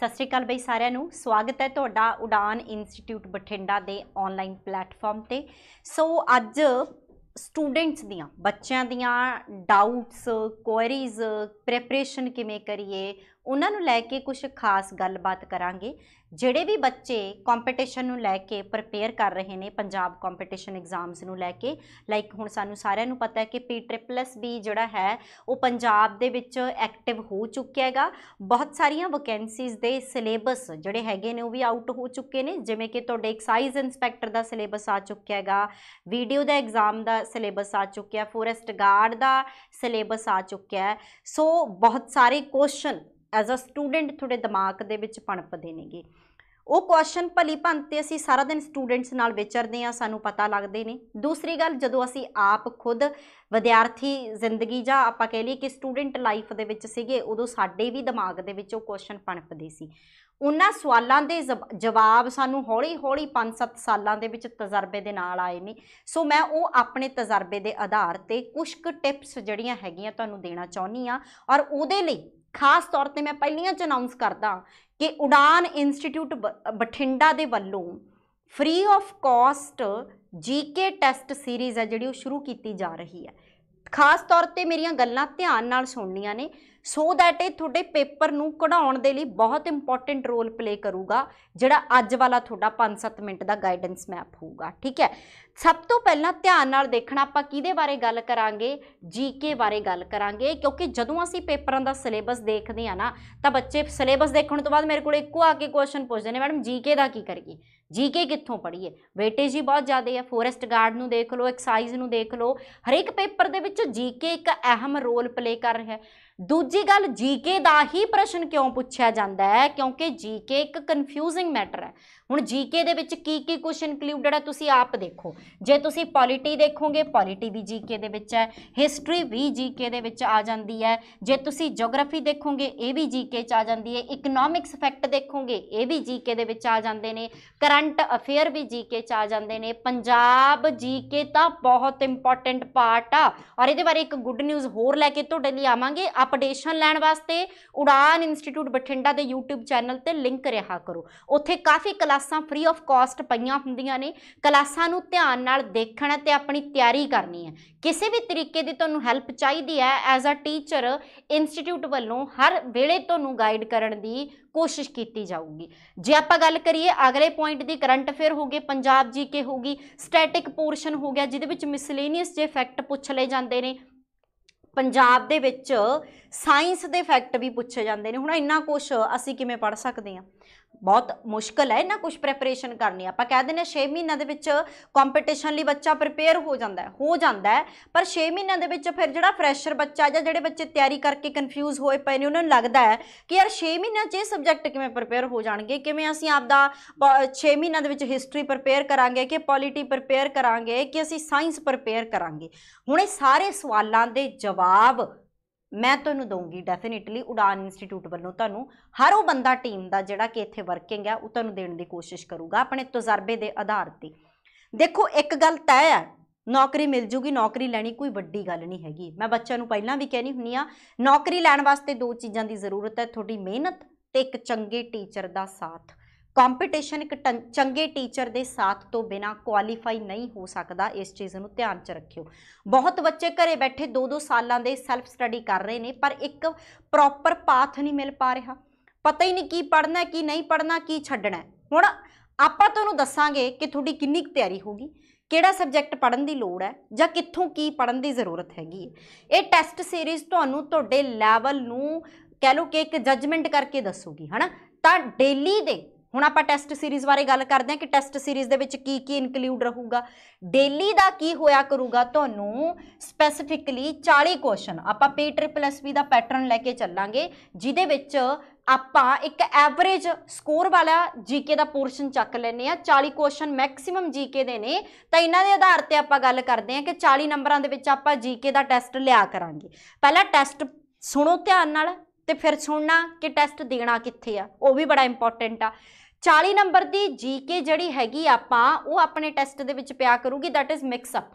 ਸਤਿ ਸ਼੍ਰੀ ਅਕਾਲ ਬਈ ਸਾਰਿਆਂ ਨੂੰ। ਸਵਾਗਤ ਹੈ ਤੁਹਾਡਾ ਉਡਾਨ ਇੰਸਟੀਚਿਊਟ ਬਠਿੰਡਾ ਦੇ ਆਨਲਾਈਨ ਪਲੇਟਫਾਰਮ ਤੇ। ਸੋ ਅੱਜ ਸਟੂਡੈਂਟਸ ਦੀਆਂ, ਬੱਚਿਆਂ ਦੀਆਂ ਡਾਊਟਸ ਕੁਐਰੀਜ਼ ਪ੍ਰੈਪਰੇਸ਼ਨ ਕਿਵੇਂ ਕਰੀਏ ਉਹਨਾਂ ਨੂੰ ਲੈ ਕੇ ਕੁਝ ਖਾਸ ਗੱਲਬਾਤ ਕਰਾਂਗੇ, ਜਿਹੜੇ ਵੀ ਬੱਚੇ ਕੰਪੀਟੀਸ਼ਨ ਨੂੰ ਲੈ ਕੇ ਪ੍ਰਪੇਅਰ ਕਰ ਰਹੇ ਨੇ, ਪੰਜਾਬ ਕੰਪੀਟੀਸ਼ਨ ਐਗਜ਼ਾਮਸ ਨੂੰ ਲੈ ਕੇ ਲਾਈਕ ਹੁਣ ਸਾਨੂੰ ਸਾਰਿਆਂ ਨੂੰ ਪਤਾ ਹੈ ਕਿ ਪੀ ਟ੍ਰਿਪਲਸ ਵੀ ਜਿਹੜਾ ਹੈ, ਉਹ ਪੰਜਾਬ ਦੇ ਵਿੱਚ ਐਕਟਿਵ ਹੋ ਚੁੱਕਿਆ ਹੈਗਾ। ਬਹੁਤ ਸਾਰੀਆਂ ਵੈਕੈਂਸੀਜ਼ ਦੇ ਸਿਲੇਬਸ ਜਿਹੜੇ ਹੈਗੇ ਨੇ, ਉਹ ਵੀ ਆਊਟ ਹੋ ਚੁੱਕੇ ਨੇ, ਜਿਵੇਂ ਕਿ ਤੁਹਾਡੇ ਐਕਸਾਈਜ਼ ਇਨਸਪੈਕਟਰ ਦਾ ਸਿਲੇਬਸ ਆ ਚੁੱਕਿਆ ਹੈਗਾ ਵੀਡੀਓ ਦਾ ਐਗਜ਼ਾਮ ਦਾ ਸਿਲੇਬਸ ਆ ਚੁੱਕਿਆ ਫੋਰੈਸਟ ਗਾਰਡ ਦਾ ਸਿਲੇਬਸ ਆ ਚੁੱਕਿਆ ਸੋ ਬਹੁਤ ਸਾਰੇ ਕੁਐਸਚਨ ਐਜ਼ ਅ ਸਟੂਡੈਂਟ ਤੁਹਾਡੇ ਦਿਮਾਗ ਦੇ ਵਿੱਚ ਪਣਪਦੇ ਨੇਗੇ। ਉਹ ਕੁਐਸਚਨ ਭਲੀ ਭੰਤੇ ਅਸੀਂ ਸਾਰਾ ਦਿਨ ਸਟੂਡੈਂਟਸ ਨਾਲ ਵਿਚਰਦੇ ਆ ਸਾਨੂੰ ਪਤਾ ਲੱਗਦੇ ਨੇ। ਦੂਸਰੀ ਗੱਲ, ਜਦੋਂ ਅਸੀਂ ਆਪ ਖੁਦ ਵਿਦਿਆਰਥੀ ਜ਼ਿੰਦਗੀ ਜਾਂ ਆਪਾਂ ਕਹਿ ਲਈਏ ਕਿ ਸਟੂਡੈਂਟ ਲਾਈਫ ਦੇ ਵਿੱਚ ਸੀਗੇ, ਉਦੋਂ ਸਾਡੇ ਵੀ ਦਿਮਾਗ ਦੇ ਵਿੱਚ ਉਹ ਕੁਐਸਚਨ ਪਣਪਦੇ ਸੀ। ਉਹਨਾਂ ਸਵਾਲਾਂ ਦੇ ਜਵ- ਜਵਾਬ ਸਾਨੂੰ ਹੌਲੀ-ਹੌਲੀ 5-7 ਸਾਲਾਂ ਦੇ ਵਿੱਚ ਤਜਰਬੇ ਦੇ ਨਾਲ ਆਏ ਨੇ। ਸੋ ਮੈਂ ਉਹ ਆਪਣੇ ਤਜਰਬੇ ਦੇ ਆਧਾਰ ਤੇ ਕੁਝ ਕੁ ਟਿਪਸ ਜਿਹੜੀਆਂ ਹੈਗੀਆਂ ਤੁਹਾਨੂੰ ਦੇਣਾ ਚਾਹੁੰਦੀ ਆ ਔਰ ਉਹਦੇ ਲਈ ਖਾਸ ਤੌਰ ਤੇ ਮੈਂ ਪਹਿਲੀਆਂ ਚ ਅਨਾਉਂਸ ਕਰਦਾ ਕਿ ਉਡਾਨ ਇੰਸਟੀਚਿਊਟ ਬ- ਬਠਿੰਡਾ ਦੇ ਵੱਲੋਂ free of cost GK test series ਹੈ ਜਿਹੜੀ ਉਹ ਸ਼ੁਰੂ ਕੀਤੀ ਜਾ ਰਹੀ ਹੈ। ਖਾਸ ਤੌਰ ਤੇ ਮੇਰੀਆਂ ਗੱਲਾਂ ਧਿਆਨ ਨਾਲ ਸੁਣਨੀਆਂ ਨੇ। ਸੋ ਦੈਟ ਇਹ ਤੁਹਾਡੇ ਪੇਪਰ ਨੂੰ ਕਢਾਉਣ ਦੇ ਲਈ ਬਹੁਤ ਇੰਪੋਰਟੈਂਟ ਰੋਲ ਪਲੇ ਕਰੂਗਾ, ਜਿਹੜਾ ਅੱਜ ਵਾਲਾ ਤੁਹਾਡਾ 5-7 ਮਿੰਟ ਦਾ ਗਾਈਡੈਂਸ ਮੈਪ ਹੋਊਗਾ, ਠੀਕ ਹੈ? ਸਭ ਤੋਂ ਪਹਿਲਾਂ ਧਿਆਨ ਨਾਲ ਦੇਖਣਾ ਆਪਾਂ ਕਿਹਦੇ ਬਾਰੇ ਗੱਲ ਕਰਾਂਗੇ ਜੀਕੇ ਬਾਰੇ ਗੱਲ ਕਰਾਂਗੇ, ਕਿਉਂਕਿ ਜਦੋਂ ਅਸੀਂ ਪੇਪਰਾਂ ਦਾ ਸਿਲੇਬਸ ਦੇਖਦੇ ਆ ਨਾ, ਤਾਂ ਬੱਚੇ ਸਿਲੇਬਸ ਦੇਖਣ ਤੋਂ ਬਾਅਦ ਮੇਰੇ ਕੋਲ ਇੱਕੋ ਆ ਕੇ ਕੁਐਸਚਨ ਪੁੱਛਦੇ ਨੇ, ਮੈਡਮ ਜੀਕੇ ਦਾ ਕੀ ਕਰੀਏ? ਜੀਕੇ ਕਿੱਥੋਂ ਪੜ੍ਹੀਏ? ਵੇਟੇਜ ਹੀ ਬਹੁਤ ਜ਼ਿਆਦਾ ਹੈ ਫੋਰੈਸਟ ਗਾਰਡ ਨੂੰ ਦੇਖ ਲਓ ਐਕਸਾਈਜ਼ ਨੂੰ ਦੇਖ ਲਓ। ਹਰੇਕ ਪੇਪਰ ਦੇ ਵਿੱਚ ਜੀਕੇ ਇੱਕ ਅਹਿਮ ਰੋਲ ਪਲੇ ਕਰ ਰਿਹਾ ਹੈ। ਦੂਜੀ ਗੱਲ ਜੀਕੇ ਦਾ ਹੀ ਪ੍ਰਸ਼ਨ ਕਿਉਂ ਪੁੱਛਿਆ ਜਾਂਦਾ ਹੈ? ਕਿਉਂਕਿ ਜੀਕੇ ਇੱਕ ਕਨਫਿਊਜ਼ਿੰਗ ਮੈਟਰ ਹੈ। ਹੁਣ ਜੀਕੇ ਦੇ ਵਿੱਚ ਕੀ ਕੀ ਕੁਝ ਇਨਕਲੂਡਡ ਹੈ, ਤੁਸੀਂ ਆਪ ਦੇਖੋ। ਜੇ ਤੁਸੀਂ ਪੋਲਿਟੀ ਦੇਖੋਗੇ ਪੋਲਿਟੀ ਵੀ ਜੀਕੇ ਦੇ ਵਿੱਚ ਹੈ। ਹਿਸਟਰੀ ਵੀ ਜੀਕੇ ਦੇ ਵਿੱਚ ਆ ਜਾਂਦੀ ਹੈ। ਜੇ ਤੁਸੀਂ ਜੀਓਗ੍ਰਾਫੀ ਦੇਖੋਗੇ, ਇਹ ਵੀ ਜੀਕੇ ਚ ਆ ਜਾਂਦੀ ਹੈ। ਇਕਨੋਮਿਕਸ ਫੈਕਟ ਦੇਖੋਗੇ, ਇਹ ਵੀ ਜੀਕੇ ਦੇ ਵਿੱਚ ਆ ਜਾਂਦੇ ਨੇ। ਕਰੰਟ ਅਫੇਅਰ ਵੀ ਜੀਕੇ ਚ ਆ ਜਾਂਦੇ ਨੇ। ਪੰਜਾਬ ਜੀਕੇ ਤਾਂ ਬਹੁਤ ਇੰਪੋਰਟੈਂਟ ਪਾਰਟ ਆ। ਔਰ ਇਹਦੇ ਬਾਰੇ ਇੱਕ ਗੁੱਡ ਨਿਊਜ਼ ਹੋਰ ਲੈ ਕੇ ਤੁਹਾਡੇ ਲਈ ਆਵਾਂਗੇ। ਅਪਡੇਸ਼ਨ ਲੈਣ ਵਾਸਤੇ ਉਡਾਨ ਇੰਸਟੀਚਿਊਟ ਬਠਿੰਡਾ ਦੇ YouTube ਚੈਨਲ ਤੇ ਲਿੰਕ ਰਿਹਾ ਕਰੋ। ਉੱਥੇ ਕਾਫੀ ਕਲਾਸਾਂ ਫ੍ਰੀ ਆਫ ਕਾਸਟ ਪਈਆਂ ਹੁੰਦੀਆਂ ਨੇ। ਕਲਾਸਾਂ ਨੂੰ ਧਿਆਨ ਨਾਲ ਦੇਖਣਾ ਤੇ ਆਪਣੀ ਤਿਆਰੀ ਕਰਨੀ ਹੈ। ਕਿਸੇ ਵੀ ਤਰੀਕੇ ਦੀ ਤੁਹਾਨੂੰ ਹੈਲਪ ਚਾਹੀਦੀ ਹੈ ਐਜ਼ ਅ ਟੀਚਰ ਇੰਸਟੀਚਿਊਟ ਵੱਲੋਂ ਹਰ ਵੇਲੇ ਤੁਹਾਨੂੰ ਗਾਈਡ ਕਰਨ ਦੀ ਕੋਸ਼ਿਸ਼ ਕੀਤੀ ਜਾਊਗੀ। ਜੇ ਆਪਾਂ ਗੱਲ ਕਰੀਏ, ਅਗਲੇ ਪੁਆਇੰਟ ਦੀ ਕਰੰਟ ਅਫੇਅਰ ਹੋ ਗਏ ਪੰਜਾਬ ਜੀਕੇ ਹੋਗੀ ਸਟੈਟਿਕ ਪੋਰਸ਼ਨ ਹੋ ਗਿਆ, ਜਿਹਦੇ ਵਿੱਚ ਮਿਸਲੇਨੀਅਸ ਜੇ ਫੈਕਟ ਪੁੱਛ ਲਏ ਜਾਂਦੇ ਨੇ ਪੰਜਾਬ ਦੇ ਵਿੱਚ ਸਾਇੰਸ ਦੇ ਫੈਕਟ ਵੀ ਪੁੱਛੇ ਜਾਂਦੇ ਨੇ। ਹੁਣ ਇੰਨਾ ਕੁਝ ਅਸੀਂ ਕਿਵੇਂ ਪੜ ਸਕਦੇ ਹਾਂ? ਬਹੁਤ ਮੁਸ਼ਕਲ ਹੈ ਨਾ ਕੁਝ ਪ੍ਰੈਪਰੇਸ਼ਨ ਕਰਨੀ। ਆਪਾਂ ਕਹਿ ਦਿੰਦੇ 6 ਮਹੀਨਿਆਂ ਦੇ ਵਿੱਚ ਕੰਪੀਟੀਸ਼ਨ ਲਈ ਬੱਚਾ ਪ੍ਰਪੇਅਰ ਹੋ ਜਾਂਦਾ ਹੈ, ਹੋ ਜਾਂਦਾ ਹੈ, ਪਰ 6 ਮਹੀਨਿਆਂ ਦੇ ਵਿੱਚ ਫਿਰ ਜਿਹੜਾ ਫਰੈਸ਼ਰ ਬੱਚਾ ਜਾਂ ਜਿਹੜੇ ਬੱਚੇ ਤਿਆਰੀ ਕਰਕੇ ਕਨਫਿਊਜ਼ ਹੋਏ ਪਏ ਨੇ, ਉਹਨਾਂ ਨੂੰ ਲੱਗਦਾ ਹੈ ਕਿ ਯਾਰ 6 ਮਹੀਨਿਆਂ 'ਚ ਇਹ ਸਬਜੈਕਟ ਕਿਵੇਂ ਪ੍ਰਪੇਅਰ ਹੋ ਜਾਣਗੇ, ਕਿਵੇਂ ਅਸੀਂ ਆਪਦਾ 6 ਮਹੀਨਿਆਂ ਦੇ ਵਿੱਚ ਹਿਸਟਰੀ ਪ੍ਰਪੇਅਰ ਕਰਾਂਗੇ, ਕਿ ਪੋਲਿਟੀ ਪ੍ਰਪੇਅਰ ਕਰਾਂਗੇ, ਕਿ ਅਸੀਂ ਸਾਇੰਸ ਪ੍ਰਪੇਅਰ ਕਰਾਂਗੇ। ਹੁਣ ਇਹ ਸਾਰੇ ਸਵਾਲਾਂ ਦੇ ਜਵਾਬ ਮੈਂ ਤੁਹਾਨੂੰ ਦਊਂਗੀ ਡੈਫੀਨਿਟਲੀ ਉਡਾਨ ਇੰਸਟੀਚਿਊਟ ਵੱਲੋਂ ਤੁਹਾਨੂੰ ਹਰ ਉਹ ਬੰਦਾ ਟੀਮ ਦਾ ਜਿਹੜਾ ਕਿ ਇੱਥੇ ਵਰਕਿੰਗ ਹੈ, ਉਹ ਤੁਹਾਨੂੰ ਦੇਣ ਦੀ ਕੋਸ਼ਿਸ਼ ਕਰੂਗਾ ਆਪਣੇ ਤਜਰਬੇ ਦੇ ਆਧਾਰ ਤੇ। ਦੇਖੋ, ਇੱਕ ਗੱਲ ਤੈਅ ਹੈ, ਨੌਕਰੀ ਮਿਲ ਜੂਗੀ, ਨੌਕਰੀ ਲੈਣੀ ਕੋਈ ਵੱਡੀ ਗੱਲ ਨਹੀਂ ਹੈਗੀ। ਮੈਂ ਬੱਚਿਆਂ ਨੂੰ ਪਹਿਲਾਂ ਵੀ ਕਹਿਣੀ ਹੁੰਨੀ ਆ, ਨੌਕਰੀ ਲੈਣ ਵਾਸਤੇ ਦੋ ਚੀਜ਼ਾਂ ਦੀ ਜ਼ਰੂਰਤ ਹੈ, ਤੁਹਾਡੀ ਮਿਹਨਤ ਤੇ ਇੱਕ ਚੰਗੇ ਟੀਚਰ ਦਾ ਸਾਥ। ਕੰਪੀਟੀਸ਼ਨ ਇੱਕ ਟੰ- ਚੰਗੇ ਟੀਚਰ ਦੇ ਸਾਥ ਤੋਂ ਬਿਨਾ ਕੁਆਲੀਫਾਈ ਨਹੀਂ ਹੋ ਸਕਦਾ, ਇਸ ਚੀਜ਼ ਨੂੰ ਧਿਆਨ 'ਚ ਰੱਖਿਓ। ਬਹੁਤ ਬੱਚੇ ਘਰੇ ਬੈਠੇ 2-2 ਸਾਲਾਂ ਦੇ ਸੈਲਫ ਸਟੱਡੀ ਕਰ ਰਹੇ ਨੇ, ਪਰ ਇੱਕ ਪ੍ਰੋਪਰ ਪਾਥ ਨਹੀਂ ਮਿਲ ਪਾ ਰਿਹਾ। ਪਤਾ ਹੀ ਨਹੀਂ ਕੀ ਪੜ੍ਹਨਾ, ਕੀ ਨਹੀਂ ਪੜ੍ਹਨਾ, ਕੀ ਛੱਡਣਾ। ਹੁਣ ਆਪਾਂ ਤੁਹਾਨੂੰ ਦੱਸਾਂਗੇ ਕਿ ਤੁਹਾਡੀ ਕਿੰਨੀ ਕੁ ਤਿਆਰੀ ਹੋਗੀ ਕਿਹੜਾ ਸਬਜੈਕਟ ਪੜ੍ਹਨ ਦੀ ਲੋੜ ਹੈ, ਜਾਂ ਕਿੱਥੋਂ ਕੀ ਪੜ੍ਹਨ ਦੀ ਜ਼ਰੂਰਤ ਹੈਗੀ ਹੈ। ਇਹ ਟੈਸਟ ਸੀਰੀਜ਼ ਤੁਹਾਨੂੰ ਤੁਹਾਡੇ ਲੈਵਲ ਨੂੰ ਕਹਿ ਲਓ ਕਿ ਇੱਕ ਜੱਜਮੈਂਟ ਕਰਕੇ ਦੱਸੂਗੀ, ਹਨਾ? ਤਾਂ ਡੇਲੀ ਦੇ ਹੁਣ ਆਪਾਂ ਟੈਸਟ ਸੀਰੀਜ਼ ਬਾਰੇ ਗੱਲ ਕਰਦੇ ਹਾਂ ਕਿ ਟੈਸਟ ਸੀਰੀਜ਼ ਦੇ ਵਿੱਚ ਕੀ ਕੀ ਇਨਕਲੂਡ ਰਹੂਗਾ ਡੇਲੀ ਦਾ ਕੀ ਹੋਇਆ ਕਰੂਗਾ ਤੁਹਾਨੂੰ ਸਪੈਸੀਫਿਕਲੀ 40 ਕੁਐਸਚਨ ਆਪਾਂ ਪੀ ਟ੍ਰਿਪਲ ਐਸ ਐਸਪੀ ਦਾ ਪੈਟਰਨ ਲੈ ਕੇ ਚੱਲਾਂਗੇ, ਜਿਹਦੇ ਵਿੱਚ ਆਪਾਂ ਇੱਕ ਐਵਰੇਜ ਸਕੋਰ ਵਾਲਾ ਜੀਕੇ ਦਾ ਪੋਰਸ਼ਨ ਚੱਕ ਲੈਨੇ ਆ 40 ਕੁਐਸਚਨ ਮੈਕਸਿਮਮ ਜੀਕੇ ਦੇ ਨੇ, ਤਾਂ ਇਹਨਾਂ ਦੇ ਆਧਾਰ ਤੇ ਆਪਾਂ ਗੱਲ ਕਰਦੇ ਹਾਂ ਕਿ 40 ਨੰਬਰਾਂ ਦੇ ਵਿੱਚ ਆਪਾਂ ਜੀਕੇ ਦਾ ਟੈਸਟ ਲਿਆ ਕਰਾਂਗੇ। ਪਹਿਲਾ ਟੈਸਟ ਸੁਣੋ ਧਿਆਨ ਨਾਲ ਤੇ ਫਿਰ ਸੁਣਨਾ ਕਿ ਟੈਸਟ ਦੇਣਾ ਕਿੱਥੇ ਆ, ਉਹ ਵੀ ਬੜਾ ਇੰਪੋਰਟੈਂਟ ਆ। 40 ਨੰਬਰ ਦੀ ਜੀਕੇ ਜਿਹੜੀ ਹੈਗੀ ਆਪਾਂ, ਉਹ ਆਪਣੇ ਟੈਸਟ ਦੇ ਵਿੱਚ ਪਿਆ ਕਰੂਗੀ that is mix up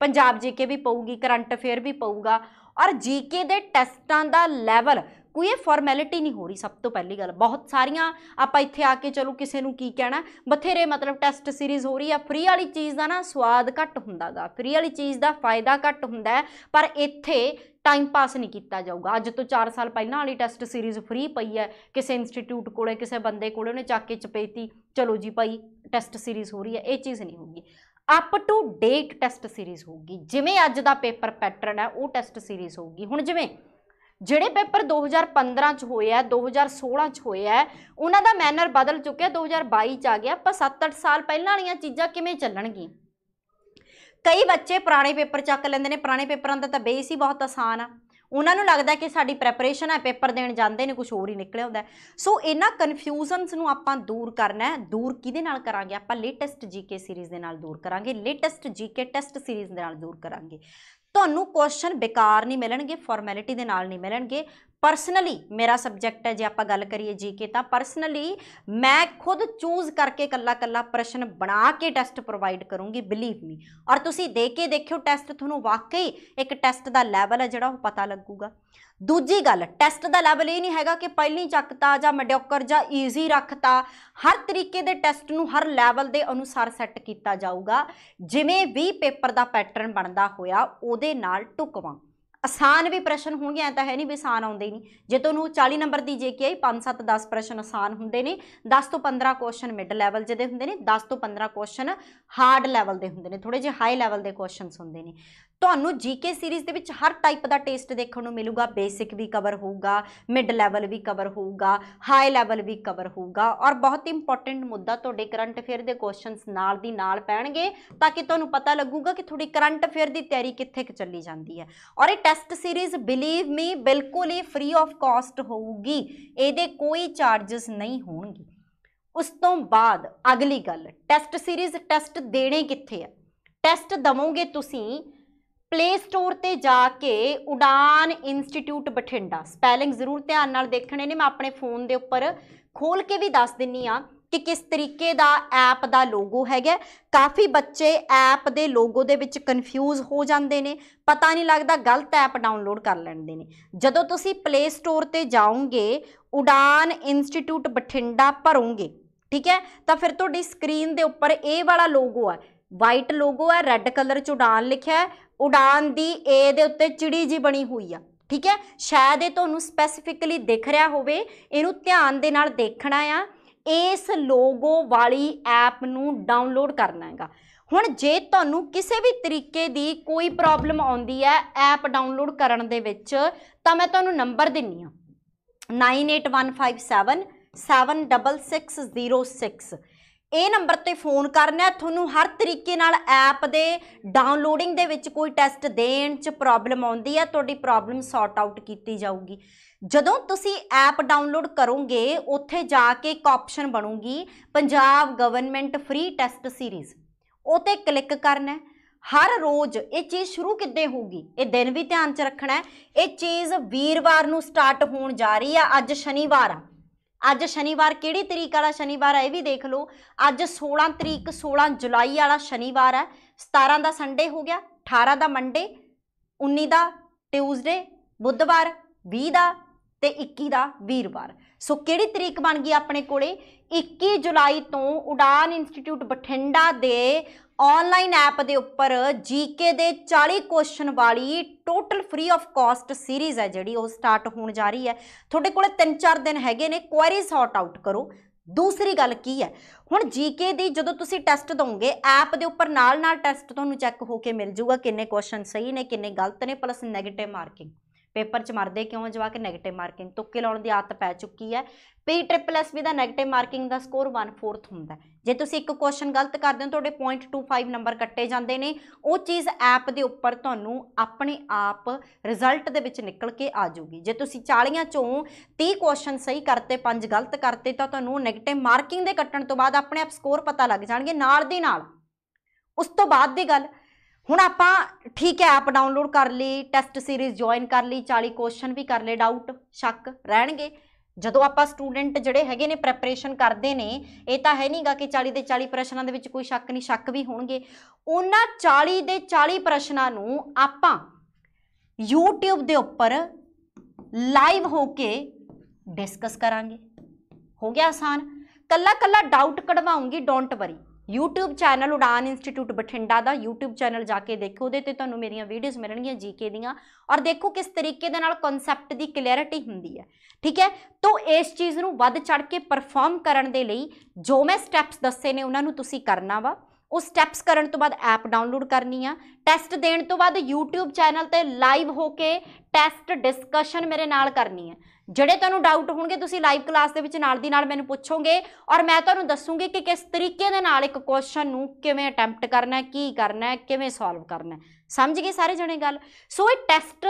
Punjab GK ਵੀ ਪਊਗੀ, ਕਰੰਟ ਅਫੇਅਰ ਵੀ ਪਊਗਾ। ਔਰ ਜੀਕੇ ਦੇ ਟੈਸਟਾਂ ਦਾ ਲੈਵਲ ਕੋਈ ਇਹ ਫਾਰਮੈਲਿਟੀ ਨਹੀਂ ਹੋ ਰਹੀ ਸਭ ਤੋਂ ਪਹਿਲੀ ਗੱਲ। ਬਹੁਤ ਸਾਰੀਆਂ ਆਪਾਂ ਇੱਥੇ ਆ ਕੇ ਚਲੋ ਕਿਸੇ ਨੂੰ ਕੀ ਕਹਿਣਾ, ਬਥੇਰੇ ਮਤਲਬ ਟੈਸਟ ਸੀਰੀਜ਼ ਹੋ ਰਹੀ ਆ ਫ੍ਰੀ ਵਾਲੀ ਚੀਜ਼ ਦਾ ਨਾ ਸਵਾਦ ਘੱਟ ਹੁੰਦਾਗਾ ਫ੍ਰੀ ਵਾਲੀ ਚੀਜ਼ ਦਾ ਫਾਇਦਾ ਘੱਟ ਹੁੰਦਾ ਪਰ ਇੱਥੇ ਟਾਈਮ ਪਾਸ ਨਹੀਂ ਕੀਤਾ ਜਾਊਗਾ। ਅੱਜ ਤੋਂ 4 ਸਾਲ ਪਹਿਲਾਂ ਵਾਲੀ ਟੈਸਟ ਸੀਰੀਜ਼ ਫ੍ਰੀ ਪਈ ਹੈ। ਕਿਸੇ ਇੰਸਟੀਚਿਊਟ ਕੋਲੇ, ਕਿਸੇ ਬੰਦੇ ਕੋਲੇ ਉਹਨੇ ਚੱਕ ਕੇ ਚਪੇਤੀ। ਚਲੋ ਜੀ ਭਾਈ ਟੈਸਟ ਸੀਰੀਜ਼ ਹੋ ਰਹੀ ਹੈ, ਇਹ ਚੀਜ਼ ਨਹੀਂ ਹੋਊਗੀ। Up to date test series ਹੋਊਗੀ। ਜਿਵੇਂ ਅੱਜ ਦਾ ਪੇਪਰ ਪੈਟਰਨ ਹੈ, ਉਹ ਟੈਸਟ ਸੀਰੀਜ਼ ਹੋਊਗੀ। ਹੁਣ ਜਿਵੇਂ ਜਿਹੜੇ ਪੇਪਰ 2015 ਚ ਹੋਏ ਆ 2016 ਚ ਹੋਏ ਆ, ਉਹਨਾਂ ਦਾ ਮੈਨਰ ਬਦਲ ਚੁੱਕਿਆ 2022 ਚ ਆ ਗਿਆ। ਪਰ 7-8 ਸਾਲ ਪਹਿਲਾਂ ਵਾਲੀਆਂ ਚੀਜ਼ਾਂ ਕਿਵੇਂ ਚੱਲਣਗੀਆਂ? ਕਈ ਬੱਚੇ ਪੁਰਾਣੇ ਪੇਪਰ ਚੱਕ ਲੈਂਦੇ ਨੇ, ਪੁਰਾਣੇ ਪੇਪਰਾਂ ਦਾ ਤਾਂ ਬੇਸ ਹੀ ਬਹੁਤ ਆਸਾਨ ਆ। ਉਹਨਾਂ ਨੂੰ ਲੱਗਦਾ ਕਿ ਸਾਡੀ ਪ੍ਰੈਪਰੇਸ਼ਨ ਹੈ, ਪੇਪਰ ਦੇਣ ਜਾਂਦੇ ਨੇ ਕੁਝ ਹੋਰ ਹੀ ਨਿਕਲਿਆ ਹੁੰਦਾ ਸੋ ਇਹਨਾਂ ਕਨਫਿਊਜ਼ਨਸ ਨੂੰ ਆਪਾਂ ਦੂਰ ਕਰਨਾ ਹੈ। ਦੂਰ ਕਿਹਦੇ ਨਾਲ ਕਰਾਂਗੇ? ਆਪਾਂ ਲੇਟੈਸਟ ਜੀਕੇ ਸੀਰੀਜ਼ ਦੇ ਨਾਲ ਦੂਰ ਕਰਾਂਗੇ। ਲੇਟੈਸਟ ਜੀਕੇ ਟੈਸਟ ਸੀਰੀਜ਼ ਦੇ ਨਾਲ ਦੂਰ ਕਰਾਂਗੇ। ਤੁਹਾਨੂੰ ਕੁਐਸਚਨ ਬੇਕਾਰ ਨਹੀਂ ਮਿਲਣਗੇ ਫਾਰਮੈਲਿਟੀ ਦੇ ਨਾਲ ਨਹੀਂ ਮਿਲਣਗੇ। ਪਰਸਨਲੀ ਮੇਰਾ ਸਬਜੈਕਟ ਹੈ ਜੇ ਆਪਾਂ ਗੱਲ ਕਰੀਏ ਜੀਕੇ ਤਾਂ ਪਰਸਨਲੀ ਮੈਂ ਖੁਦ ਚੂਜ਼ ਕਰਕੇ ਕੱਲਾ ਕੱਲਾ ਪ੍ਰਸ਼ਨ ਬਣਾ ਕੇ ਟੈਸਟ ਪ੍ਰੋਵਾਈਡ ਕਰੂੰਗੀ ਬਿਲੀਵ ਮੀ ਔਰ ਤੁਸੀਂ ਦੇ ਕੇ ਦੇਖਿਓ ਟੈਸਟ ਤੁਹਾਨੂੰ ਵਾਕਈ ਇੱਕ ਟੈਸਟ ਦਾ ਲੈਵਲ ਹੈ ਜਿਹੜਾ ਉਹ ਪਤਾ ਲੱਗੂਗਾ। ਦੂਜੀ ਗੱਲ ਟੈਸਟ ਦਾ ਲੈਵਲ ਇਹ ਨਹੀਂ ਹੈਗਾ ਕਿ ਪਹਿਲੀ ਚੱਕਤਾ ਜਾਂ ਮੈਡੀਓਕਰ ਜਾਂ ਈਜ਼ੀ ਰੱਖਤਾ। ਹਰ ਤਰੀਕੇ ਦੇ ਟੈਸਟ ਨੂੰ ਹਰ ਲੈਵਲ ਦੇ ਅਨੁਸਾਰ ਸੈੱਟ ਕੀਤਾ ਜਾਊਗਾ। ਜਿਵੇਂ ਵੀ ਪੇਪਰ ਦਾ ਪੈਟਰਨ ਬਣਦਾ ਹੋਇਆ, ਉਹਦੇ ਨਾਲ ਟੁਕਵਾਂ ਆਸਾਨ ਵੀ ਪ੍ਰਸ਼ਨ ਹੋਣਗੇ, ਐ ਤਾਂ ਹੈ ਨਹੀਂ ਵੀ ਆਸਾਨ ਆਉਂਦੇ ਨਹੀਂ। ਜੇ ਤੁਹਾਨੂੰ 40 ਨੰਬਰ ਦੀ ਜੇ ਆਈ 5 7 10 ਪ੍ਰਸ਼ਨ ਆਸਾਨ ਹੁੰਦੇ ਨੇ। 10 ਤੋਂ 15 ਕੁਐਸਚਨ ਮਿਡ ਲੈਵਲ ਜਿਹਦੇ ਹੁੰਦੇ ਨੇ 10 ਤੋਂ 15 ਕੁਐਸਚਨ ਹਾਰਡ ਲੈਵਲ ਦੇ ਹੁੰਦੇ ਨੇ ਥੋੜੇ ਜਿਹੇ ਹਾਈ ਲੈਵਲ ਦੇ ਕੁਐਸਚਨਸ ਹੁੰਦੇ ਨੇ। ਤੁਹਾਨੂੰ ਜੀਕੇ ਸੀਰੀਜ਼ ਦੇ ਵਿੱਚ ਹਰ ਟਾਈਪ ਦਾ ਟੇਸਟ ਦੇਖਣ ਨੂੰ ਮਿਲੂਗਾ। ਬੇਸਿਕ ਵੀ ਕਵਰ ਹੋਊਗਾ ਮਿਡ ਲੈਵਲ ਵੀ ਕਵਰ ਹੋਊਗਾ ਹਾਈ ਲੈਵਲ ਵੀ ਕਵਰ ਹੋਊਗਾ ਔਰ ਬਹੁਤ ਇੰਪੋਰਟੈਂਟ ਮੁੱਦਾ ਤੁਹਾਡੇ ਕਰੰਟ ਅਫੇਅਰ ਦੇ ਕੁਐਸਚਨਸ ਨਾਲ ਦੀ ਨਾਲ ਪੈਣਗੇ ਤਾਂ ਕਿ ਤੁਹਾਨੂੰ ਪਤਾ ਲੱਗੂਗਾ ਕਿ ਤੁਹਾਡੀ ਕਰੰਟ ਅਫੇਅਰ ਦੀ ਤਿਆਰੀ ਕਿੱਥੇ ਕੁ ਚੱਲੀ ਜਾਂਦੀ ਹੈ। ਔਰ ਇਹ ਟੈਸਟ ਸੀਰੀਜ਼ ਬਿਲੀਵ ਮੀ ਬਿਲਕੁਲ ਹੀ ਫ੍ਰੀ ਆਫ ਕਾਸਟ ਹੋਊਗੀ। ਇਹਦੇ ਕੋਈ ਚਾਰजेस ਨਹੀਂ ਹੋਣਗੇ। ਉਸ ਤੋਂ ਬਾਅਦ ਅਗਲੀ ਗੱਲ ਟੈਸਟ ਸੀਰੀਜ਼ ਟੈਸਟ ਦੇਣੇ ਕਿੱਥੇ ਆ? ਟੈਸਟ ਦਵੋਗੇ ਤੁਸੀਂ ਪਲੇ ਸਟੋਰ ਤੇ ਜਾ ਕੇ ਉਡਾਨ ਇੰਸਟੀਚਿਊਟ ਬਠਿੰਡਾ। ਸਪੈਲਿੰਗ ਜ਼ਰੂਰ ਧਿਆਨ ਨਾਲ ਦੇਖਣੇ ਨੇ, ਮੈਂ ਆਪਣੇ ਫੋਨ ਦੇ ਉੱਪਰ ਖੋਲ ਕੇ ਵੀ ਦੱਸ ਦਿੰਨੀ ਆ ਕਿ ਕਿਸ ਤਰੀਕੇ ਦਾ ਐਪ ਦਾ ਲੋਗੋ ਹੈਗਾ ਕਾਫੀ ਬੱਚੇ ਐਪ ਦੇ ਲੋਗੋ ਦੇ ਵਿੱਚ ਕਨਫਿਊਜ਼ ਹੋ ਜਾਂਦੇ ਨੇ, ਪਤਾ ਨਹੀਂ ਲੱਗਦਾ ਗਲਤ ਐਪ ਡਾਊਨਲੋਡ ਕਰ ਲੈਂਦੇ ਨੇ। ਜਦੋਂ ਤੁਸੀਂ ਪਲੇ ਸਟੋਰ ਤੇ ਜਾਓਗੇ, ਉਡਾਨ ਇੰਸਟੀਚਿਊਟ ਬਠਿੰਡਾ ਭਰੋਗੇ, ਠੀਕ ਹੈ? ਤਾਂ ਫਿਰ ਤੁਹਾਡੀ ਸਕਰੀਨ ਦੇ ਉੱਪਰ ਇਹ ਵਾਲਾ ਲੋਗੋ ਹੈ। ਵਾਈਟ ਲੋਗੋ ਹੈ ਰੈੱਡ ਕਲਰ ਚ ਉਡਾਨ ਲਿਖਿਆ ਹੈ। ਉਡਾਨ ਦੀ ਏ ਦੇ ਉੱਤੇ ਚਿੜੀ ਜੀ ਬਣੀ ਹੋਈ ਆ, ਠੀਕ ਹੈ? ਸ਼ਾਇਦ ਇਹ ਤੁਹਾਨੂੰ ਸਪੈਸੀਫਿਕਲੀ ਦਿਖ ਰਿਹਾ ਹੋਵੇ, ਇਹਨੂੰ ਧਿਆਨ ਦੇ ਨਾਲ ਦੇਖਣਾ ਆ, ਇਸ ਲੋਗੋ ਵਾਲੀ ਐਪ ਨੂੰ ਡਾਊਨਲੋਡ ਕਰਨਾ ਹੈਗਾ। ਹੁਣ ਜੇ ਤੁਹਾਨੂੰ ਕਿਸੇ ਵੀ ਤਰੀਕੇ ਦੀ ਕੋਈ ਪ੍ਰੋਬਲਮ ਆਉਂਦੀ ਹੈ ਐਪ ਡਾਊਨਲੋਡ ਕਰਨ ਦੇ ਵਿੱਚ, ਤਾਂ ਮੈਂ ਤੁਹਾਨੂੰ ਨੰਬਰ ਦਿੰਨੀ ਆ। 98157 76606 ਇਹ ਨੰਬਰ ਤੇ ਫੋਨ ਕਰਨਾ ਤੁਹਾਨੂੰ ਹਰ ਤਰੀਕੇ ਨਾਲ ਐਪ ਦੇ ਡਾਊਨਲੋਡਿੰਗ ਦੇ ਵਿੱਚ ਕੋਈ ਟੈਸਟ ਦੇਣ 'ਚ ਪ੍ਰੋਬਲਮ ਆਉਂਦੀ ਹੈ, ਤੁਹਾਡੀ ਪ੍ਰੋਬਲਮ ਸੌਰਟ ਆਊਟ ਕੀਤੀ ਜਾਊਗੀ। ਜਦੋਂ ਤੁਸੀਂ ਐਪ ਡਾਊਨਲੋਡ ਕਰੋਗੇ, ਉੱਥੇ ਜਾ ਕੇ ਇੱਕ ਆਪਸ਼ਨ ਬਣੂਗੀ, Punjab government free test series. ਉਹ ਤੇ ਕਲਿੱਕ ਕਰਨਾ ਹਰ ਰੋਜ਼ ਇਹ ਚੀਜ਼ ਸ਼ੁਰੂ ਕਿੱਦੇ ਹੋਊਗੀ? ਇਹ ਦਿਨ ਵੀ ਧਿਆਨ 'ਚ ਰੱਖਣਾ ਹੈ। ਇਹ ਚੀਜ਼ ਵੀਰਵਾਰ ਨੂੰ ਸਟਾਰਟ ਹੋਣ ਜਾ ਰਹੀ ਆ ਅੱਜ ਸ਼ਨੀਵਾਰ ਆ। ਅੱਜ ਸ਼ਨੀਵਾਰ ਕਿਹੜੀ ਤਰੀਕ ਵਾਲਾ ਸ਼ਨੀਵਾਰ ਹੈ ਇਹ ਵੀ ਦੇਖ ਲਓ। ਅੱਜ 16 ਤਰੀਕ 16 ਜੁਲਾਈ ਵਾਲਾ ਸ਼ਨੀਵਾਰ ਹੈ। 17 ਦਾ ਸੰਡੇ ਹੋ ਗਿਆ 18 ਦਾ ਮੰਡੇ 19 ਦਾ ਟਿਊਜ਼ਡੇ ਬੁੱਧਵਾਰ 20 ਦਾ ਤੇ 21 ਦਾ ਵੀਰਵਾਰ। ਸੋ ਕਿਹੜੀ ਤਰੀਕ ਬਣ ਗਈ ਆਪਣੇ ਕੋਲੇ? 21 ਜੁਲਾਈ ਤੋਂ ਉਡਾਨ ਇੰਸਟੀਚਿਊਟ ਬਠਿੰਡਾ ਦੇ ਆਨਲਾਈਨ ਐਪ ਦੇ ਉੱਪਰ ਜੀਕੇ ਦੇ 40 ਕੁਐਸਚਨ ਵਾਲੀ total free of cost series ਹੈ ਜਿਹੜੀ ਉਹ ਸਟਾਰਟ ਹੋਣ ਜਾ ਰਹੀ ਹੈ। ਤੁਹਾਡੇ ਕੋਲੇ 3-4 ਦਿਨ ਹੈਗੇ ਨੇ ਕੁਐਰੀ ਸੌਰਟ ਆਊਟ ਕਰੋ। ਦੂਸਰੀ ਗੱਲ ਕੀ ਹੈ? ਹੁਣ ਜੀਕੇ ਦੀ ਜਦੋਂ ਤੁਸੀਂ ਟੈਸਟ ਦੋਗੇ ਐਪ ਦੇ ਉੱਪਰ ਨਾਲ-ਨਾਲ ਟੈਸਟ ਤੁਹਾਨੂੰ ਚੈੱਕ ਹੋ ਕੇ ਮਿਲ ਜੂਗਾ ਕਿੰਨੇ ਕੁਐਸਚਨ ਸਹੀ ਨੇ, ਕਿੰਨੇ ਗਲਤ ਨੇ ਪਲੱਸ 네ਗੇਟਿਵ ਮਾਰਕਿੰਗ ਪੇਪਰ 'ਚ ਮਰਦੇ ਕਿਉਂ ਜਵਾ ਕੇ 네ਗੇਟਿਵ ਮਾਰਕਿੰਗ ਤੁੱਕੇ ਲਾਉਣ ਦੀ ਆਦਤ ਪੈ ਚੁੱਕੀ ਹੈ। ਪੀ ਟ੍ਰਿਪਲ ਐਸ ਵੀ ਦਾ 네ਗੇਟਿਵ ਮਾਰਕਿੰਗ ਦਾ ਸਕੋਰ 1/4 ਹੁੰਦਾ ਜੇ ਤੁਸੀਂ ਇੱਕ ਕੁਐਸਚਨ ਗਲਤ ਕਰਦੇ ਹੋ, ਤੁਹਾਡੇ 0.25 ਨੰਬਰ ਕੱਟੇ ਜਾਂਦੇ ਨੇ। ਉਹ ਚੀਜ਼ ਐਪ ਦੇ ਉੱਪਰ ਤੁਹਾਨੂੰ ਆਪਣੇ ਆਪ ਰਿਜ਼ਲਟ ਦੇ ਵਿੱਚ ਨਿਕਲ ਕੇ ਆ ਜੂਗੀ ਜੇ ਤੁਸੀਂ 40 ਚੋਂ 30 ਕੁਐਸਚਨ ਸਹੀ ਕਰਤੇ 5 ਗਲਤ ਕਰਤੇ, ਤਾਂ ਤੁਹਾਨੂੰ 네ਗੇਟਿਵ ਮਾਰਕਿੰਗ ਦੇ ਕੱਟਣ ਤੋਂ ਬਾਅਦ ਆਪਣੇ ਆਪ ਸਕੋਰ ਪਤਾ ਲੱਗ ਜਾਣਗੇ ਨਾਲ ਦੀ ਨਾਲ। ਉਸ ਤੋਂ ਬਾਅਦ ਦੀ ਗੱਲ ਹੁਣ ਆਪਾਂ, ਠੀਕ ਹੈ ਐਪ ਡਾਊਨਲੋਡ ਕਰ ਲਈ ਟੈਸਟ ਸੀਰੀਜ਼ ਜੁਆਇਨ ਕਰ ਲਈ 40 ਕੁਐਸਚਨ ਵੀ ਕਰ ਲਏ ਡਾਊਟ ਸ਼ੱਕ ਰਹਿਣਗੇ। ਜਦੋਂ ਆਪਾਂ ਸਟੂਡੈਂਟ ਜਿਹੜੇ ਹੈਗੇ ਨੇ ਪ੍ਰੈਪਰੇਸ਼ਨ ਕਰਦੇ ਨੇ, ਇਹ ਤਾਂ ਹੈ ਨਹੀਂਗਾ ਕਿ 40 ਦੇ 40 ਪ੍ਰਸ਼ਨਾਂ ਦੇ ਵਿੱਚ ਕੋਈ ਸ਼ੱਕ ਨਹੀਂ, ਸ਼ੱਕ ਵੀ ਹੋਣਗੇ। ਉਹਨਾਂ 40 ਦੇ 40 ਪ੍ਰਸ਼ਨਾਂ ਨੂੰ ਆਪਾਂ YouTube ਦੇ ਉੱਪਰ ਲਾਈਵ ਹੋ ਕੇ ਡਿਸਕਸ ਕਰਾਂਗੇ। ਹੋ ਗਿਆ ਆਸਾਨ। ਕੱਲਾ ਕੱਲਾ doubt ਕਢਵਾਉਂਗੀ don't worry YouTube channel Udaan institute Bathinda the YouTube channel ਜਾ ਕੇ ਦੇਖੋ। ਉਹਦੇ ਤੇ ਤੁਹਾਨੂੰ ਮੇਰੀਆਂ ਵੀਡੀਓਜ਼ ਮਿਲਣਗੀਆਂ ਜੀਕੇ ਦੀਆਂ। ਔਰ ਦੇਖੋ ਕਿਸ ਤਰੀਕੇ ਦੇ ਨਾਲ ਕਨਸੈਪਟ ਦੀ ਕਲੈਰਿਟੀ ਹੁੰਦੀ ਹੈ। ਠੀਕ ਹੈ? ਤੋਂ ਇਸ ਚੀਜ਼ ਨੂੰ ਵੱਧ ਚੜ ਕੇ ਪਰਫਾਰਮ ਕਰਨ ਦੇ ਲਈ ਜੋ ਮੈਂ ਸਟੈਪਸ ਦੱਸੇ ਨੇ, ਉਹਨਾਂ ਨੂੰ ਤੁਸੀਂ ਕਰਨਾ ਵਾ। ਉਹ ਸਟੈਪਸ ਕਰਨ ਤੋਂ ਬਾਅਦ ਐਪ ਡਾਊਨਲੋਡ ਕਰਨੀ ਆ। ਟੈਸਟ ਦੇਣ ਤੋਂ ਬਾਅਦ YouTube ਚੈਨਲ ਤੇ ਲਾਈਵ ਹੋ ਕੇ ਟੈਸਟ ਡਿਸਕਸ਼ਨ ਮੇਰੇ ਨਾਲ ਕਰਨੀ ਹੈ। ਜਿਹੜੇ ਤੁਹਾਨੂੰ ਡਾਊਟ ਹੋਣਗੇ, ਤੁਸੀਂ ਲਾਈਵ ਕਲਾਸ ਦੇ ਵਿੱਚ ਨਾਲ ਦੀ ਨਾਲ ਮੈਨੂੰ ਪੁੱਛੋਗੇ ਔਰ ਮੈਂ ਤੁਹਾਨੂੰ ਦੱਸੂਗੀ ਕਿ ਕਿਸ ਤਰੀਕੇ ਦੇ ਨਾਲ ਇੱਕ ਕੁਐਸਚਨ ਨੂੰ ਕਿਵੇਂ ਅਟੈਂਪਟ ਕਰਨਾ ਹੈ, ਕੀ ਕਰਨਾ ਹੈ, ਕਿਵੇਂ ਸੋਲਵ ਕਰਨਾ ਹੈ। ਸਮਝ ਗਏ ਸਾਰੇ ਜਣੇ ਗੱਲ? ਸੋ ਇਹ ਟੈਸਟ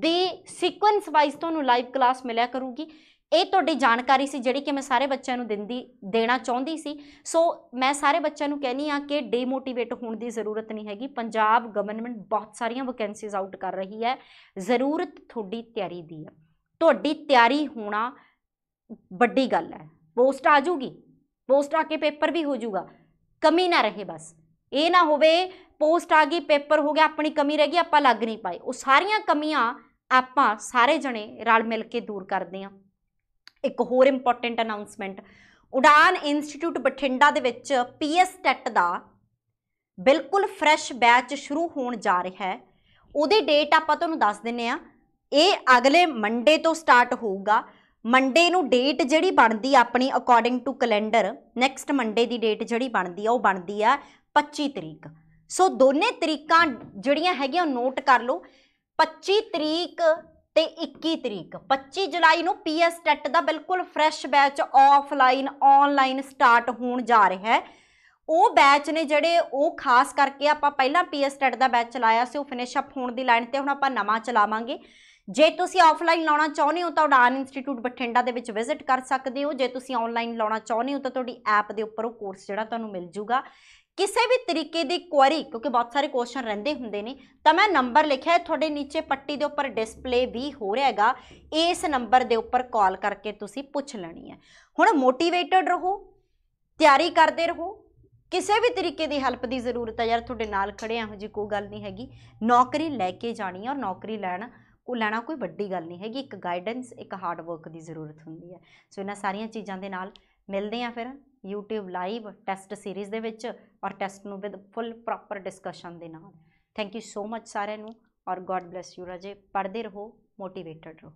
ਦੀ ਸੀਕੁਐਂਸ ਵਾਈਜ਼ ਤੁਹਾਨੂੰ ਲਾਈਵ ਕਲਾਸ ਮਿਲਿਆ ਕਰੂਗੀ। ਇਹ ਤੁਹਾਡੀ ਜਾਣਕਾਰੀ ਸੀ ਜਿਹੜੀ ਕਿ ਮੈਂ ਸਾਰੇ ਬੱਚਿਆਂ ਨੂੰ ਦਿੰਦੀ, ਦੇਣਾ ਚਾਹੁੰਦੀ ਸੀ। ਸੋ ਮੈਂ ਸਾਰੇ ਬੱਚਿਆਂ ਨੂੰ ਕਹਿਨੀ ਆ ਕਿ ਡੀਮੋਟੀਵੇਟ ਹੋਣ ਦੀ ਜ਼ਰੂਰਤ ਨਹੀਂ ਹੈਗੀ। ਪੰਜਾਬ ਗਵਰਨਮੈਂਟ ਬਹੁਤ ਸਾਰੀਆਂ ਵੈਕੈਂਸੀਜ਼ ਆਊਟ ਕਰ ਰਹੀ ਹੈ। ਜ਼ਰੂਰਤ ਤੁਹਾਡੀ ਤਿਆਰੀ ਦੀ ਹੈ। ਤੁਹਾਡੀ ਤਿਆਰੀ ਹੋਣਾ ਵੱਡੀ ਗੱਲ ਹੈ। ਪੋਸਟ ਆ ਜੂਗੀ। ਪੋਸਟ ਆ ਕੇ ਪੇਪਰ ਵੀ ਹੋ ਜਾਊਗਾ ਕਮੀ ਨਾ ਰਹੇ ਬਸ। ਇਹ ਨਾ ਹੋਵੇ ਪੋਸਟ ਆ ਗਈ, ਪੇਪਰ ਹੋ ਗਿਆ, ਆਪਣੀ ਕਮੀ ਰਹਿ ਗਈ, ਆਪਾਂ ਲੱਗ ਨਹੀਂ ਪਾਏ। ਉਹ ਸਾਰੀਆਂ ਕਮੀਆਂ ਆਪਾਂ ਸਾਰੇ ਜਣੇ ਰਲ ਮਿਲ ਕੇ ਦੂਰ ਕਰਦੇ ਹਾਂ। ਇੱਕ ਹੋਰ important announcement Udaan institute Bathinda ਦੇ ਵਿੱਚ ਪੀਐਸ ਟੈਟ ਦਾ ਬਿਲਕੁਲ ਫਰੈਸ਼ ਬੈਚ ਸ਼ੁਰੂ ਹੋਣ ਜਾ ਰਿਹਾ ਹੈ। ਉਹਦੀ ਡੇਟ ਆਪਾਂ ਤੁਹਾਨੂੰ ਦੱਸ ਦਿੰਨੇ ਆ ਇਹ ਅਗਲੇ ਮੰਡੇ ਤੋਂ ਸਟਾਰਟ ਹੋਊਗਾ। ਮੰਡੇ ਨੂੰ ਡੇਟ ਜਿਹੜੀ ਬਣਦੀ ਆਪਣੀ according to calendar next Monday the date ਜਿਹੜੀ ਬਣਦੀ ਆ, ਉਹ ਬਣਦੀ ਆ 25 ਤਰੀਕ। ਸੋ ਦੋਨੇ ਤਰੀਕਾਂ ਜਿਹੜੀਆਂ ਹੈਗੀਆਂ ਨੋਟ ਕਰ ਲਓ। 25 ਤਰੀਕ ਤੇ 21 ਤਰੀਕ। 25 ਜੁਲਾਈ ਨੂੰ ਪੀਐਸ ਟੈਟ ਦਾ ਬਿਲਕੁਲ fresh batch offline online start ਹੋਣ ਜਾ ਰਿਹਾ ਹੈ। ਉਹ ਬੈਚ ਨੇ ਜਿਹੜੇ, ਉਹ ਖਾਸ ਕਰਕੇ ਆਪਾਂ ਪਹਿਲਾਂ ਪੀਐਸ ਟੈਟ ਦਾ ਬੈਚ ਚਲਾਇਆ ਸੀ, ਉਹ ਫਿਨਿਸ਼ ਅਪ ਹੋਣ ਦੀ ਲਾਈਨ ਤੇ ਹੁਣ ਆਪਾਂ ਨਵਾਂ ਚਲਾਵਾਂਗੇ। ਜੇ ਤੁਸੀਂ ਆਫਲਾਈਨ ਲਾਉਣਾ ਚਾਹੁੰਦੇ ਹੋ ਤਾਂ ਉਡਾਨ ਇੰਸਟੀਚਿਊਟ ਬਠਿੰਡਾ ਦੇ ਵਿੱਚ ਵਿਜ਼ਿਟ ਕਰ ਸਕਦੇ ਹੋ। ਜੇ ਤੁਸੀਂ ਆਨਲਾਈਨ ਲਾਉਣਾ ਚਾਹੁੰਦੇ ਹੋ ਤਾਂ ਤੁਹਾਡੀ ਐਪ ਦੇ ਉੱਪਰ ਉਹ ਕੋਰਸ ਜਿਹੜਾ ਤੁਹਾਨੂੰ ਮਿਲ ਜੂਗਾ। ਕਿਸੇ ਵੀ ਤਰੀਕੇ ਦੀ ਕੁਐਰੀ ਕਿਉਂਕਿ ਬਹੁਤ ਸਾਰੇ ਕੁਐਸਚਨ ਰਹਿੰਦੇ ਹੁੰਦੇ ਨੇ, ਤਾਂ ਮੈਂ ਨੰਬਰ ਲਿਖਿਆ ਹੈ, ਤੁਹਾਡੇ ਨੀਚੇ ਪੱਟੀ ਦੇ ਉੱਪਰ ਡਿਸਪਲੇ ਵੀ ਹੋ ਰਿਹਾ ਹੈਗਾ। ਇਸ ਨੰਬਰ ਦੇ ਉੱਪਰ ਕਾਲ ਕਰਕੇ ਤੁਸੀਂ ਪੁੱਛ ਲੈਣੀ ਹੈ। ਹੁਣ ਮੋਟੀਵੇਟਡ ਰਹੋ, ਤਿਆਰੀ ਕਰਦੇ ਰਹੋ। ਕਿਸੇ ਵੀ ਤਰੀਕੇ ਦੀ ਹੈਲਪ ਦੀ ਜ਼ਰੂਰਤ ਹੈ। ਯਾਰ, ਤੁਹਾਡੇ ਨਾਲ ਖੜੇ ਆ, ਇਹੋ ਜੀ ਕੋਈ ਗੱਲ ਨਹੀਂ ਹੈਗੀ। ਨੌਕਰੀ ਲੈ ਕੇ ਜਾਣੀ ਹੈ ਔਰ ਨੌਕਰੀ ਲੈਣ ਉਹ ਲੈਣਾ ਕੋਈ ਵੱਡੀ ਗੱਲ ਨਹੀਂ ਹੈਗੀ, ਇੱਕ ਗਾਈਡੈਂਸ ਇੱਕ ਹਾਰਡ ਵਰਕ ਦੀ ਜ਼ਰੂਰਤ ਹੁੰਦੀ ਹੈ। ਸੋ ਇਹਨਾਂ ਸਾਰੀਆਂ ਚੀਜ਼ਾਂ ਦੇ ਨਾਲ ਮਿਲਦੇ ਆ ਫਿਰ YouTube ਲਾਈਵ ਟੈਸਟ ਸੀਰੀਜ਼ ਦੇ ਵਿੱਚ ਔਰ ਟੈਸਟ ਨੂੰ ਵਿਦ ਫੁੱਲ ਪ੍ਰੋਪਰ ਡਿਸਕਸ਼ਨ ਦੇ ਨਾਲ। ਥੈਂਕ ਯੂ ਸੋ ਮਚ ਸਾਰਿਆਂ ਨੂੰ ਔਰ ਗੋਡ ਬlesਸ ਯੂ ਰਾਜੇ। ਪੜ੍ਹਦੇ ਰਹੋ ਮੋਟੀਵੇਟਡ ਰਹੋ।